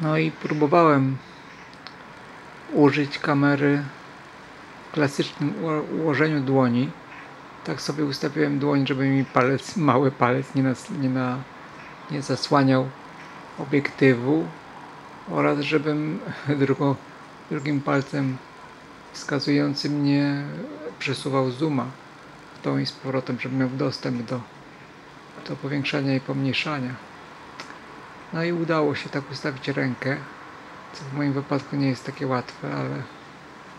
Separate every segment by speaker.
Speaker 1: No i próbowałem użyć kamery w klasycznym uło- ułożeniu dłoni. Tak sobie ustawiłem dłoń, żeby mi palec, mały palec nie, nas, nie, na, nie zasłaniał obiektywu oraz żebym drugo, drugim palcem wskazującym nie przesuwał zooma w tą i z powrotem, żebym miał dostęp do, do powiększania i pomniejszania. No i udało się tak ustawić rękę, co w moim wypadku nie jest takie łatwe, ale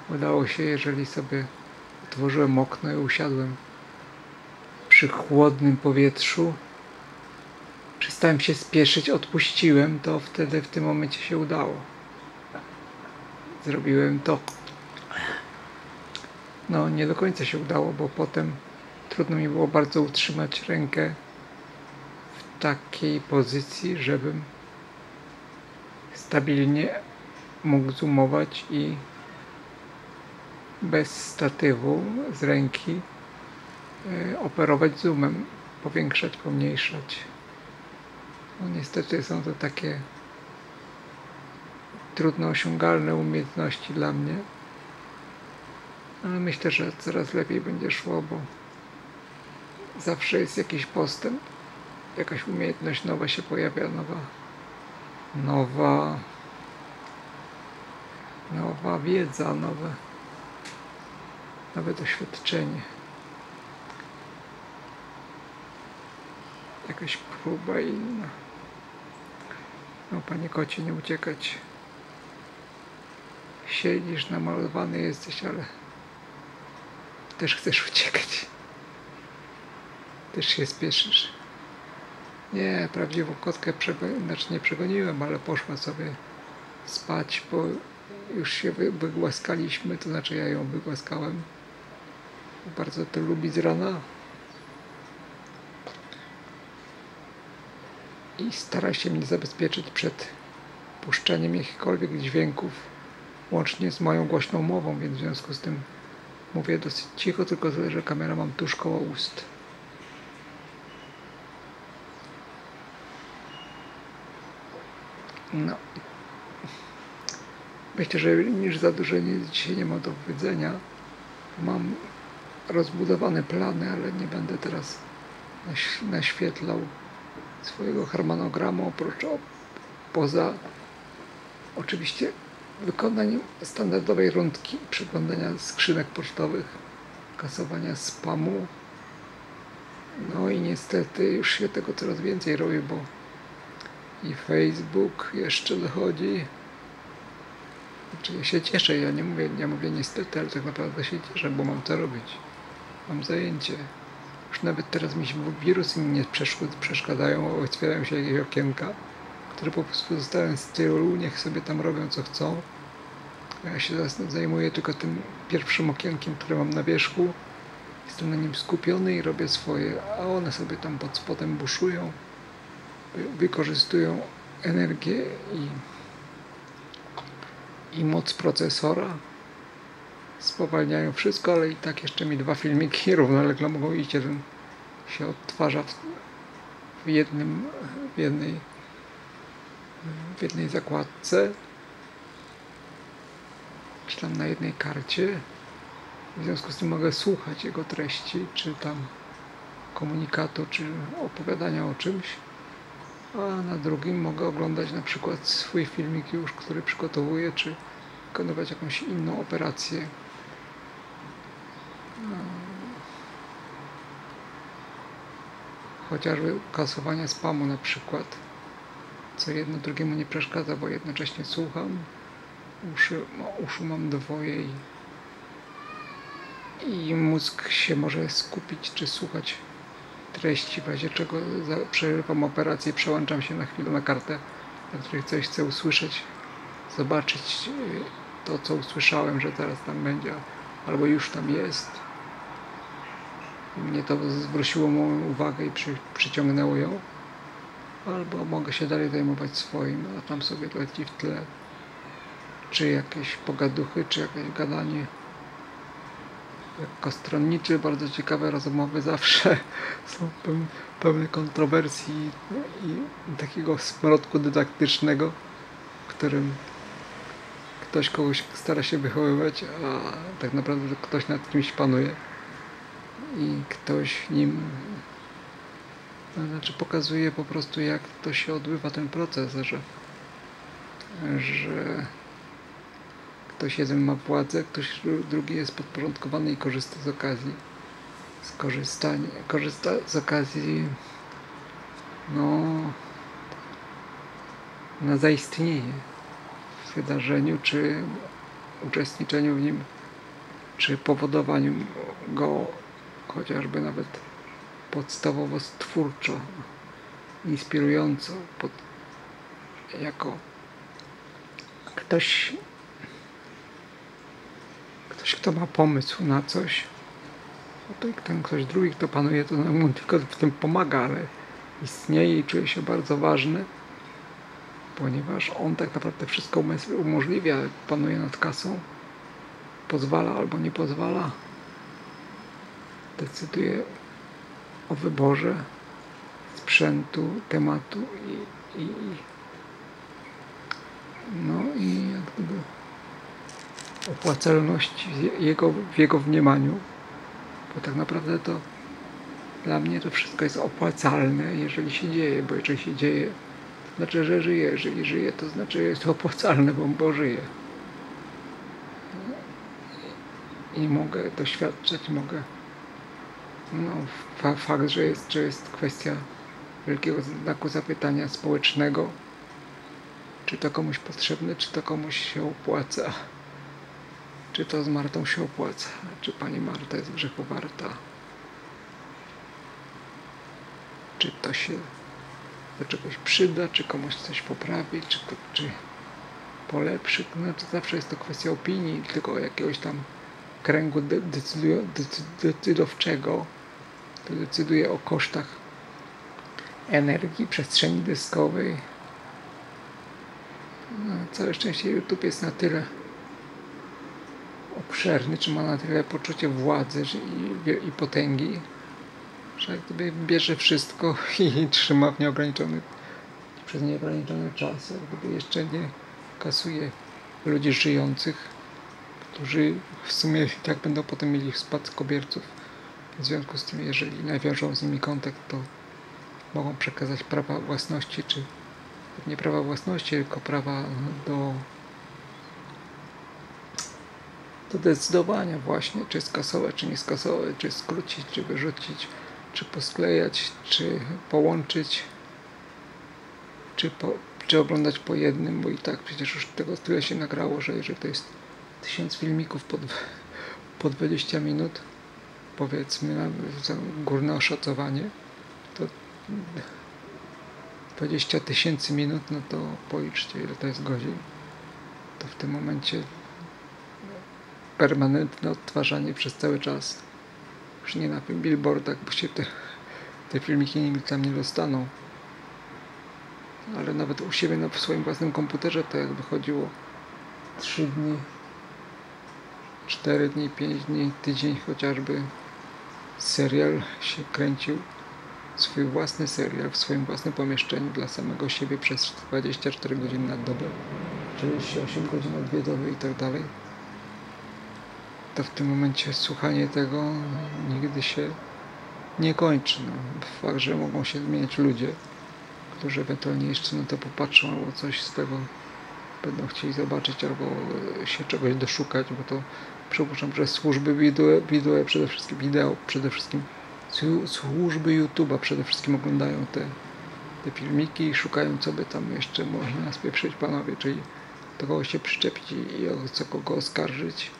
Speaker 1: udało się, jeżeli sobie otworzyłem okno i usiadłem przy chłodnym powietrzu. Przestałem się spieszyć, odpuściłem, to wtedy w tym momencie się udało. Zrobiłem to. No, nie do końca się udało, bo potem trudno mi było bardzo utrzymać rękę takiej pozycji, żebym stabilnie mógł zoomować i bez statywu z ręki e, operować zoomem, powiększać, pomniejszać. No niestety są to takie trudno osiągalne umiejętności dla mnie, ale myślę, że coraz lepiej będzie szło, bo zawsze jest jakiś postęp, jakaś umiejętność nowa się pojawia, nowa, nowa, nowa wiedza, nowe, nowe doświadczenie. Jakaś próba inna. No, panie kocie, nie uciekać. Siedzisz, namalowany jesteś, ale też chcesz uciekać. Też się spieszysz. Nie, prawdziwą kotkę przego- znaczy nie przegoniłem, ale poszła sobie spać, bo już się wy- wygłaskaliśmy, to znaczy ja ją wygłaskałem. Bardzo to lubi z rana. I stara się mnie zabezpieczyć przed puszczeniem jakichkolwiek dźwięków, łącznie z moją głośną mową, więc w związku z tym mówię dosyć cicho, tylko że kamera mam tuż koło ust. No. Myślę, że niż za dużo nic dzisiaj nie ma do powiedzenia. Mam rozbudowane plany, ale nie będę teraz naś- naświetlał swojego harmonogramu oprócz o, poza oczywiście wykonaniem standardowej rundki przeglądania skrzynek pocztowych, kasowania spamu. No i niestety już się tego coraz więcej robi, bo i Facebook jeszcze dochodzi. Znaczy ja się cieszę, ja nie mówię, nie mówię niestety, ale tak naprawdę się cieszę, bo mam to robić. Mam zajęcie. Już nawet teraz mi się wirusy nie przeszkadzają, otwierają się jakieś okienka, które po prostu zostałem z tyłu, niech sobie tam robią co chcą. Ja się teraz zajmuję tylko tym pierwszym okienkiem, które mam na wierzchu. Jestem na nim skupiony i robię swoje, a one sobie tam pod spodem buszują wykorzystują energię i, i moc procesora, spowalniają wszystko, ale i tak jeszcze mi dwa filmiki równolegle mogą iść. Jeden się odtwarza w, w jednym, w jednej, w jednej zakładce, czy tam na jednej karcie. W związku z tym mogę słuchać jego treści, czy tam komunikatu, czy opowiadania o czymś a na drugim mogę oglądać na przykład swój filmik już, który przygotowuję, czy wykonywać jakąś inną operację. No. Chociażby kasowania spamu na przykład, co jedno drugiemu nie przeszkadza, bo jednocześnie słucham, uszy, no, uszu mam dwoje i, i mózg się może skupić, czy słuchać treści, w razie czego przerywam operację, przełączam się na chwilę na kartę, na której coś chcę usłyszeć, zobaczyć y, to, co usłyszałem, że teraz tam będzie, albo już tam jest. I mnie to zwróciło moją uwagę i przy, przyciągnęło ją. Albo mogę się dalej zajmować swoim, a tam sobie leci w tle. Czy jakieś pogaduchy, czy jakieś gadanie lekko stronniczy, bardzo ciekawe rozmowy zawsze są pełne, kontrowersji i takiego smrodku dydaktycznego, którym ktoś kogoś stara się wychowywać, a tak naprawdę to ktoś nad kimś panuje i ktoś nim to znaczy pokazuje po prostu jak to się odbywa ten proces, że, że ktoś jeden ma władzę, ktoś drugi jest podporządkowany i korzysta z okazji. Skorzystanie, korzysta z okazji no, na zaistnienie w wydarzeniu, czy uczestniczeniu w nim, czy powodowaniu go chociażby nawet podstawowo stwórczo, inspirująco, pod, jako ktoś, ktoś, kto ma pomysł na coś, no to ten ktoś drugi, kto panuje, to mu tylko w tym pomaga, ale istnieje i czuje się bardzo ważny, ponieważ on tak naprawdę wszystko umożliwia, panuje nad kasą, pozwala albo nie pozwala, decyduje o wyborze sprzętu, tematu i, i no i jak gdyby opłacalności jego, w jego mniemaniu, bo tak naprawdę to dla mnie to wszystko jest opłacalne, jeżeli się dzieje, bo jeżeli się dzieje, to znaczy, że żyje. Jeżeli żyje, to znaczy, że jest opłacalne, bo, bo żyje. I mogę doświadczać, mogę no, fakt, że jest, że jest kwestia wielkiego znaku zapytania społecznego, czy to komuś potrzebne, czy to komuś się opłaca, czy to z Martą się opłaca, czy pani Marta jest grzechu warta, czy to się do czegoś przyda, czy komuś coś poprawi, czy, czy polepszy. No to zawsze jest to kwestia opinii, tylko jakiegoś tam kręgu decydowczego. To decyduje o kosztach energii, przestrzeni dyskowej. No, całe szczęście YouTube jest na tyle obszerny, czy ma na tyle poczucie władzy i, i potęgi, że jak gdyby bierze wszystko i trzyma w nieograniczony, przez nieograniczony czas, jak gdyby jeszcze nie kasuje ludzi żyjących, którzy w sumie i tak będą potem mieli spadkobierców w związku z tym, jeżeli nawiążą z nimi kontakt, to mogą przekazać prawa własności, czy nie prawa własności, tylko prawa do, do decydowania właśnie, czy skasować, czy nie skasować, czy skrócić, czy wyrzucić, czy posklejać, czy połączyć, czy, po, czy oglądać po jednym, bo i tak przecież już tego tyle się nagrało, że jeżeli to jest tysiąc filmików pod, po 20 minut, powiedzmy na górne oszacowanie, to 20 tysięcy minut, no to policzcie ile to jest godzin. To w tym momencie permanentne odtwarzanie przez cały czas. Już nie na tym billboardach, bo się te, te filmiki nigdy tam nie dostaną. Ale nawet u siebie na swoim własnym komputerze to jak wychodziło 3 dni, 4 dni, 5 dni, tydzień chociażby. Serial się kręcił, swój własny serial w swoim własnym pomieszczeniu dla samego siebie przez 24 godziny na dobę, 48 godzin na dwie doby i tak dalej, to w tym momencie słuchanie tego nigdy się nie kończy. No. Fakt, że mogą się zmieniać ludzie, którzy ewentualnie jeszcze na to popatrzą albo coś z tego będą chcieli zobaczyć albo się czegoś doszukać, bo to przypuszczam, że służby wideo przede wszystkim wideo, przede wszystkim służby YouTube'a przede wszystkim oglądają te, te filmiki i szukają, co by tam jeszcze można spieprzyć panowie, czyli do kogo się przyczepić i o co kogo oskarżyć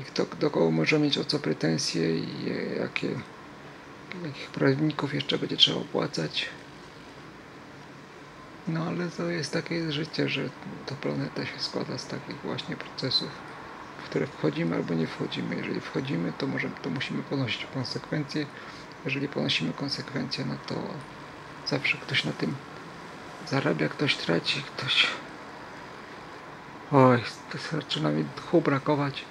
Speaker 1: i kto, do kogo może mieć o co pretensje i jakie, jakich prawników jeszcze będzie trzeba opłacać. No ale to jest takie życie, że ta planeta się składa z takich właśnie procesów w które wchodzimy albo nie wchodzimy. Jeżeli wchodzimy, to, możemy, to musimy ponosić konsekwencje. Jeżeli ponosimy konsekwencje, no to zawsze ktoś na tym zarabia, ktoś traci, ktoś. Oj, zaczyna mi tchu brakować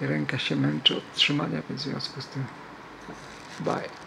Speaker 1: ręka się męczy od trzymania, więc w związku z tym. Bye.